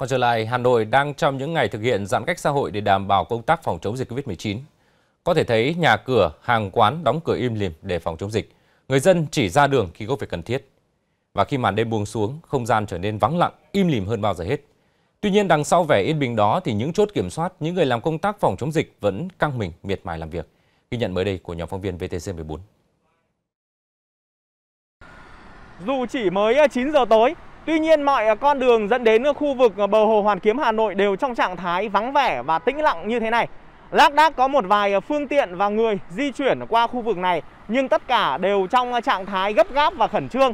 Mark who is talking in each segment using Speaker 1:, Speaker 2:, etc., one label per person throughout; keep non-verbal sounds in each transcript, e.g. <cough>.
Speaker 1: Còn trở lại, Hà Nội đang trong những ngày thực hiện giãn cách xã hội để đảm bảo công tác phòng chống dịch Covid-19. Có thể thấy nhà cửa, hàng quán đóng cửa im lìm để phòng chống dịch. Người dân chỉ ra đường khi có việc cần thiết. Và khi màn đêm buông xuống, không gian trở nên vắng lặng, im lìm hơn bao giờ hết. Tuy nhiên đằng sau vẻ yên bình đó thì những chốt kiểm soát, những người làm công tác phòng chống dịch vẫn căng mình miệt mài làm việc. Ghi nhận mới đây của nhóm phóng viên VTC14.
Speaker 2: Dù chỉ mới ờ, 9 giờ tối, tuy nhiên mọi con đường dẫn đến khu vực bờ hồ Hoàn Kiếm Hà Nội đều trong trạng thái vắng vẻ và tĩnh lặng như thế này. Lác đác có một vài phương tiện và người di chuyển qua khu vực này, nhưng tất cả đều trong trạng thái gấp gáp và khẩn trương.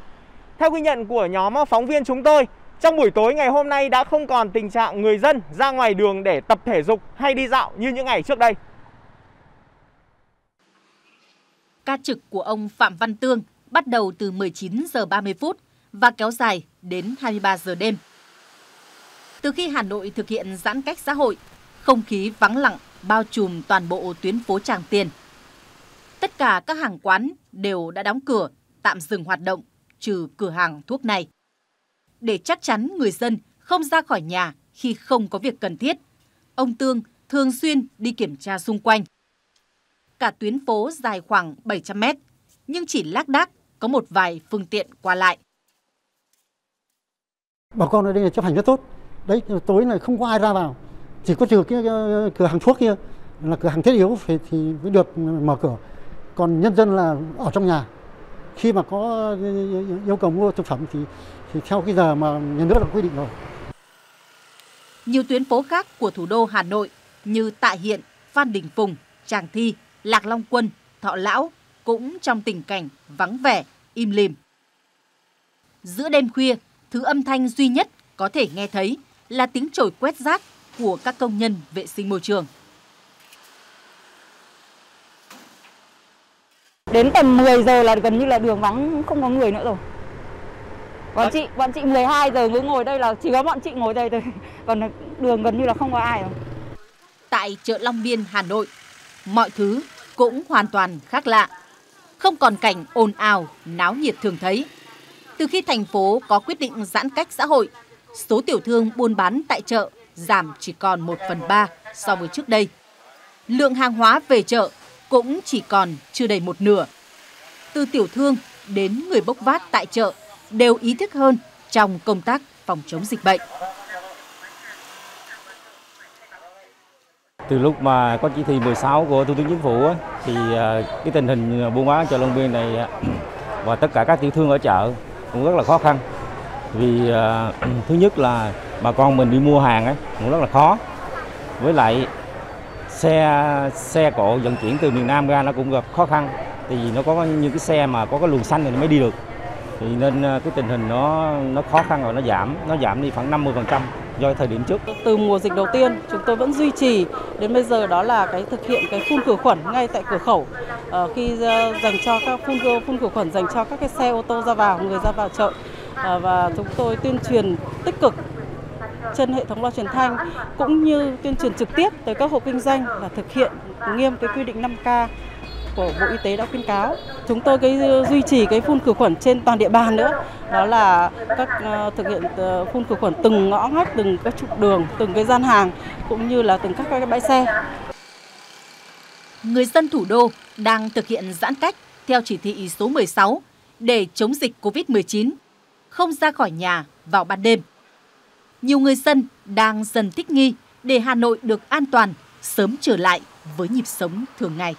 Speaker 2: Theo ghi nhận của nhóm phóng viên chúng tôi, trong buổi tối ngày hôm nay đã không còn tình trạng người dân ra ngoài đường để tập thể dục hay đi dạo như những ngày trước đây.
Speaker 3: Ca trực của ông Phạm Văn Tương bắt đầu từ 19 giờ 30 phút và kéo dài đến 23 giờ đêm. Từ khi Hà Nội thực hiện giãn cách xã hội, không khí vắng lặng bao trùm toàn bộ tuyến phố Tràng Tiền. Tất cả các hàng quán đều đã đóng cửa, tạm dừng hoạt động, trừ cửa hàng thuốc này. Để chắc chắn người dân không ra khỏi nhà khi không có việc cần thiết, ông Tương thường xuyên đi kiểm tra xung quanh. Cả tuyến phố dài khoảng 700 mét, nhưng chỉ lác đác có một vài phương tiện qua lại.
Speaker 4: Bà con ở đây là chấp hành rất tốt. Đấy, tối này không có ai ra vào. Chỉ có trừ cái cửa hàng thuốc kia là cửa hàng thiết yếu thì, thì mới được mở cửa. Còn nhân dân là ở trong nhà. Khi mà có yêu cầu mua thực phẩm thì thì theo cái giờ mà nhà nước đã quy định rồi.
Speaker 3: Nhiều tuyến phố khác của thủ đô Hà Nội như Tạ Hiện, Phan Đình Phùng, Tràng Thi, Lạc Long Quân, Thọ Lão cũng trong tình cảnh vắng vẻ, im lìm. Giữa đêm khuya, thứ âm thanh duy nhất có thể nghe thấy là tiếng chổi quét rác của các công nhân vệ sinh môi trường.
Speaker 5: Đến tầm 10 giờ là gần như là đường vắng không có người nữa rồi. Bọn chị bọn chị 12 giờ mới ngồi đây là chỉ có bọn chị ngồi đây thôi. <laughs> Còn đường gần như là không có ai rồi.
Speaker 3: Tại chợ Long Biên, Hà Nội, mọi thứ cũng hoàn toàn khác lạ. Không còn cảnh ồn ào, náo nhiệt thường thấy. Từ khi thành phố có quyết định giãn cách xã hội, số tiểu thương buôn bán tại chợ giảm chỉ còn 1 phần 3 so với trước đây. Lượng hàng hóa về chợ cũng chỉ còn chưa đầy một nửa. Từ tiểu thương đến người bốc vác tại chợ đều ý thức hơn trong công tác phòng chống dịch bệnh.
Speaker 6: Từ lúc mà có chỉ thị 16 của Thủ tướng Chính phủ thì à, cái tình hình buôn bán chợ Long Biên này và tất cả các tiểu thương ở chợ cũng rất là khó khăn. Vì à, thứ nhất là bà con mình đi mua hàng ấy cũng rất là khó. Với lại xe xe cộ vận chuyển từ miền Nam ra nó cũng gặp khó khăn. Thì nó có những cái xe mà có cái luồng xanh thì nó mới đi được thì nên à, cái tình hình nó nó khó khăn rồi nó giảm nó giảm đi khoảng 50% do thời điểm trước.
Speaker 7: Từ mùa dịch đầu tiên, chúng tôi vẫn duy trì. Đến bây giờ đó là cái thực hiện cái phun khử khuẩn ngay tại cửa khẩu. Ờ, khi ờ, dành cho các phun phun khử khuẩn dành cho các cái xe ô tô ra vào, người ra vào chợ. Ờ, và chúng tôi tuyên truyền tích cực trên hệ thống loa truyền thanh, cũng như tuyên truyền trực tiếp tới các hộ kinh doanh là thực hiện nghiêm cái quy định 5K của Bộ Y tế đã khuyến cáo. Chúng tôi cái ờ, duy trì cái phun khử khuẩn trên toàn địa bàn nữa. Đó là các uh, thực hiện uh, phun khử khuẩn từng ngõ ngách, từng các trục đường, từng cái gian hàng cũng như là từng các cái bãi xe.
Speaker 3: Người dân thủ đô đang thực hiện giãn cách theo chỉ thị số 16 để chống dịch COVID-19, không ra khỏi nhà vào ban đêm. Nhiều người dân đang dần thích nghi để Hà Nội được an toàn, sớm trở lại với nhịp sống thường ngày.